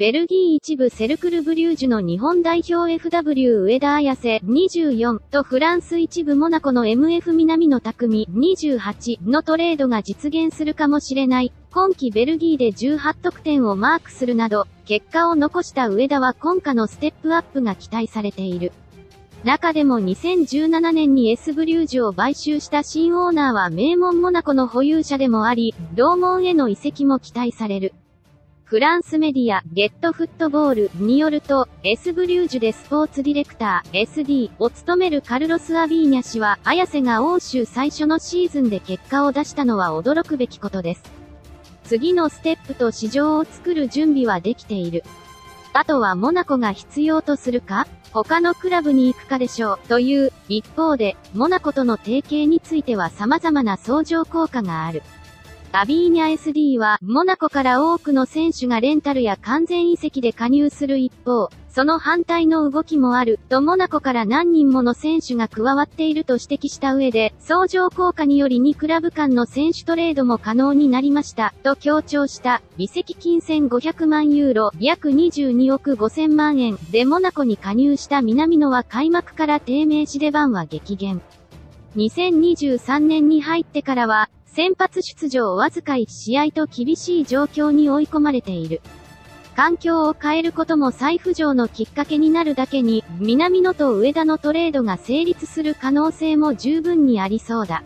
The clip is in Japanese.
ベルギー一部セルクルブリュージュの日本代表 FW 上田綾瀬24とフランス一部モナコの MF 南野匠28のトレードが実現するかもしれない。今季ベルギーで18得点をマークするなど、結果を残した上田は今夏のステップアップが期待されている。中でも2017年に S ブリュージュを買収した新オーナーは名門モナコの保有者でもあり、同門への移籍も期待される。フランスメディア、ゲットフットボールによると、エスブリュージュでスポーツディレクター、SD を務めるカルロス・アビーニャ氏は、綾瀬が欧州最初のシーズンで結果を出したのは驚くべきことです。次のステップと市場を作る準備はできている。あとはモナコが必要とするか他のクラブに行くかでしょう。という、一方で、モナコとの提携については様々な相乗効果がある。アビーニャ SD は、モナコから多くの選手がレンタルや完全移籍で加入する一方、その反対の動きもある、とモナコから何人もの選手が加わっていると指摘した上で、相乗効果により2クラブ間の選手トレードも可能になりました、と強調した、移籍金1500万ユーロ、約22億5000万円、でモナコに加入した南野は開幕から低迷し出番は激減。2023年に入ってからは、先発出場わずか1試合と厳しい状況に追い込まれている。環境を変えることも再浮上のきっかけになるだけに、南野と上田のトレードが成立する可能性も十分にありそうだ。